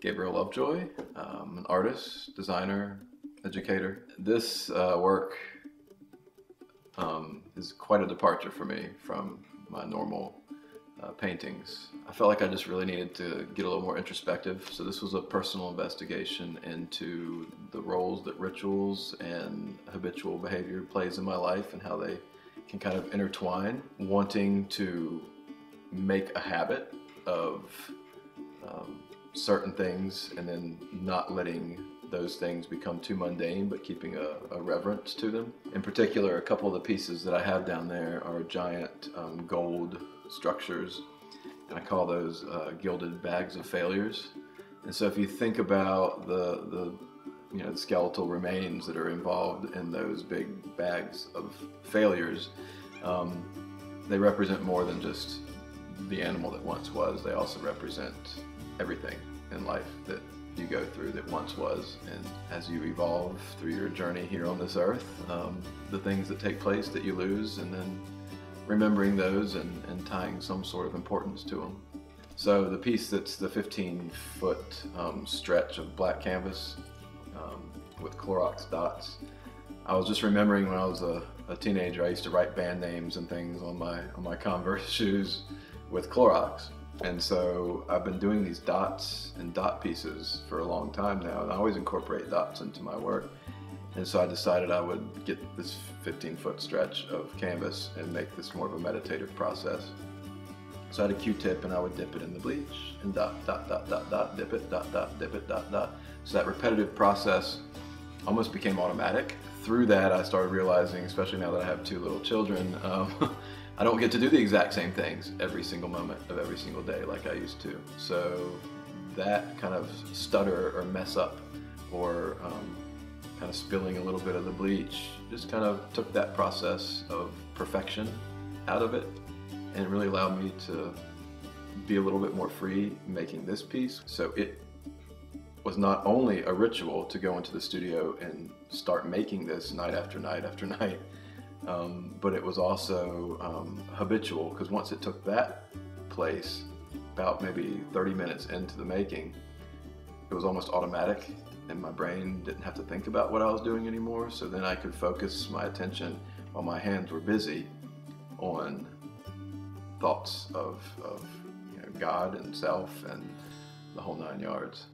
Gabriel Lovejoy, um, an artist, designer, educator. This uh, work um, is quite a departure for me from my normal uh, paintings. I felt like I just really needed to get a little more introspective, so this was a personal investigation into the roles that rituals and habitual behavior plays in my life and how they can kind of intertwine. Wanting to make a habit of certain things and then not letting those things become too mundane, but keeping a, a, reverence to them. In particular, a couple of the pieces that I have down there are giant um, gold structures, and I call those uh, gilded bags of failures. And so, if you think about the the you know the skeletal remains that are involved in those big bags of failures, um, they represent more than just the animal that once was. They also represent everything in life that you go through that once was. And as you evolve through your journey here on this earth, um, the things that take place that you lose, and then remembering those and, and tying some sort of importance to them. So the piece that's the 15 foot um, stretch of black canvas um, with Clorox dots. I was just remembering when I was a, a, teenager, I used to write band names and things on my on my Converse shoes with Clorox. And so I've been doing these dots and dot pieces for a long time now, and I always incorporate dots into my work. And so I decided I would get this 15 foot stretch of canvas and make this more of a meditative process. So I had a Q-tip and I would dip it in the bleach and dot, dot, dot, dot, dot, dip it, dot, dot, dip it, dot, dot. So that repetitive process almost became automatic. Through that, I started realizing, especially now that I have two little children, um, I don't get to do the exact same things every single moment of every single day like I used to. So that kind of stutter or mess up or um, kind of spilling a little bit of the bleach just kind of took that process of perfection out of it and it really allowed me to be a little bit more free making this piece. So it was not only a ritual to go into the studio and start making this night after night after night, um, but it was also um, habitual because once it took that place, about maybe 30 minutes into the making, it was almost automatic and my brain didn't have to think about what I was doing anymore. So then I could focus my attention while my hands were busy on thoughts of, of you know, God and self and the whole nine yards.